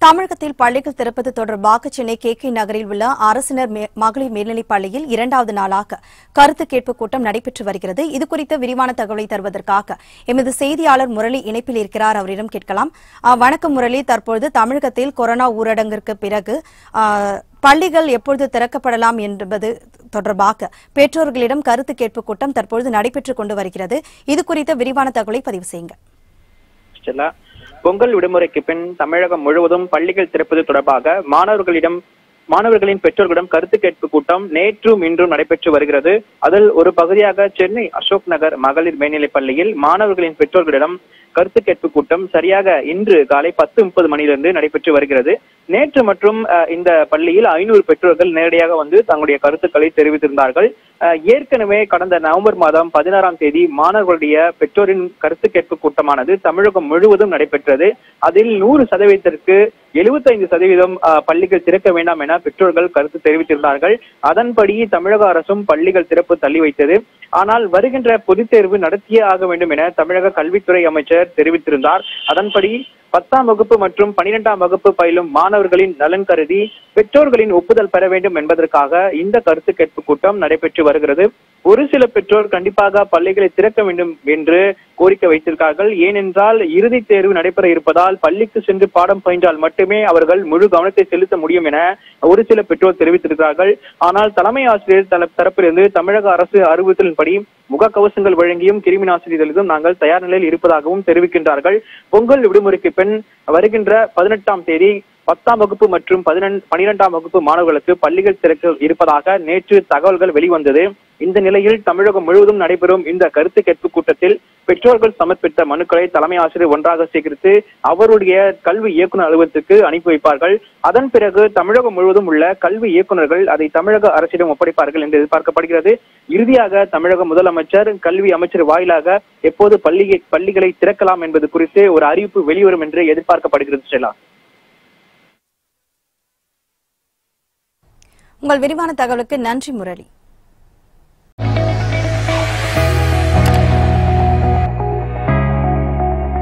தமிழகத்தில் பள்ளிகள் திறப்பது தொடர்பாக சென்னை கே கே நகரில் உள்ள அரசினர் மே- மகளிர் மேல்நிலைப் பள்ளியில் இரண்டாவது நாளாக கருத்து கேட்பு கூட்டம் நடைபெற்று வருகிறது. இதுகுறித்த விரிவான தகவலை தருவதற்காக எமது செய்தியாளர் முரளி இணைப்பில் இருக்கிறார். அவரிடம் கேட்கலாம். வணக்கம் முரளி. தற்பொழுது தமிழகத்தில் கொரோனா ஊரடங்கிற்கு பிறகு பள்ளிகள் எப்பொழுது திறக்கப்படலாம் என்பது தொடர்பாக பெற்றோர்களிடம் கருத்து கேட்பு கூட்டம் தற்பொழுது நடைபெற்றுக் கொண்டு வருகிறது. இது குறித்த விரிவான தகவலை பதிவு செய்யுங்க ஸ்டெல்லா பொங்கல் விடுமுறைக்கு பின் தமிழகம் முழுவதும் பள்ளிகள் திறப்பது தொடர்பாக மாணவர்களிடம் மாணவர்களின் பெற்றோர்களிடம் கருத்து கேட்பு கூட்டம் நேற்றும் இன்றும் நடைபெற்று வருகிறது. அதில் ஒரு பகுதியாக சென்னை அசோக் நகர் மகளிர் மேல்நிலைப் பள்ளியில் மாணவர்களின் பெற்றோர்களிடம் கருத்து கேட்பு கூட்டம் சரியாக இன்று காலை பத்து முப்பது மணியிலிருந்து நடைபெற்று வருகிறது. நேற்று மற்றும் இந்த பள்ளியில் ஐநூறு பெற்றோர்கள் நேரடியாக வந்து தங்களுடைய கருத்துக்களை தெரிவித்திருந்தார்கள். ஏற்கனவே கடந்த நவம்பர் மாதம் பதினாறாம் தேதி மாணவர்களுடைய பெற்றோரின் கருத்து கேட்பு கூட்டமானது தமிழகம் முழுவதும் நடைபெற்றது. அதில் நூறு சதவீதத்திற்கு எழுபத்தைந்து சதவீதம் பள்ளிகள் திறக்க வேண்டாம் என பெற்றோர்கள் கருத்து தெரிவித்திருந்தார்கள். அதன்படி தமிழக அரசும் பள்ளிகள் திறப்பு தள்ளி வைத்தது. ஆனால் வருகின்ற பொதுத் தேர்வு நடத்தியே ஆக வேண்டும் என தமிழக கல்வித்துறை அமைச்சர் தெரிவித்திருந்தார். அதன்படி பத்தாம் வகுப்பு மற்றும் பனிரெண்டாம் வகுப்பு பயிலும் மாணவர்களின் நலன் கருதி பெற்றோர்களின் ஒப்புதல் பெற வேண்டும் என்பதற்காக இந்த கருத்து கேட்பு கூட்டம் நடைபெற்று வருகிறது. ஒரு சில பெற்றோர் கண்டிப்பாக பள்ளிகளை திறக்க வேண்டும் என்று கோரிக்கை வைத்திருக்கார்கள் ஏனென்றால் இறுதித் தேர்வு நடைபெற இருப்பதால் பள்ளிக்கு சென்று பாடம் பயின்றால் மட்டுமே அவர்கள் முழு கவனத்தை செலுத்த முடியும் என ஒரு சில பெற்றோர் தெரிவித்திருக்கிறார்கள். ஆனால் தலைமை ஆசிரியர் தரப்பிலிருந்து தமிழக அரசு அறிவுறுத்தலின்படி முகக்கவசங்கள் வழங்கியும் கிருமி நாசினி நாங்கள் தயார் நிலையில் இருப்பதாகவும் தெரிவிக்கின்றார்கள். பொங்கல் விடுமுறைக்கு பெண் வருகின்ற பதினெட்டாம் தேதி பத்தாம் வகுப்பு மற்றும் பதினெண் பனிரெண்டாம் வகுப்பு மாணவர்களுக்கு பள்ளிகள் திறக்க இருப்பதாக நேற்று தகவல்கள் வெளிவந்தது. இந்த நிலையில் தமிழகம் முழுவதும் நடைபெறும் இந்த கருத்து கேட்பு கூட்டத்தில் பெற்றோர்கள் சமர்ப்பித்த மனுக்களை தலைமை ஆசிரியர் ஒன்றாக சேகரித்து அவருடைய கல்வி இயக்குநர் அலுவலகத்துக்கு அனுப்பி வைப்பார்கள். அதன் பிறகு தமிழகம் முழுவதும் உள்ள கல்வி இயக்குநர்கள் அதை தமிழக அரசிடம் ஒப்படைப்பார்கள் என்று எதிர்பார்க்கப்படுகிறது. இறுதியாக தமிழக முதலமைச்சர் கல்வி அமைச்சர் வாயிலாக எப்போது பள்ளி பள்ளிகளை திறக்கலாம் என்பது குறித்து ஒரு அறிவிப்பு வெளிவரும் என்று எதிர்பார்க்கப்படுகிறது ஸ்ரீலா உங்கள் விரிவான தகவலுக்கு நன்றி முரளி.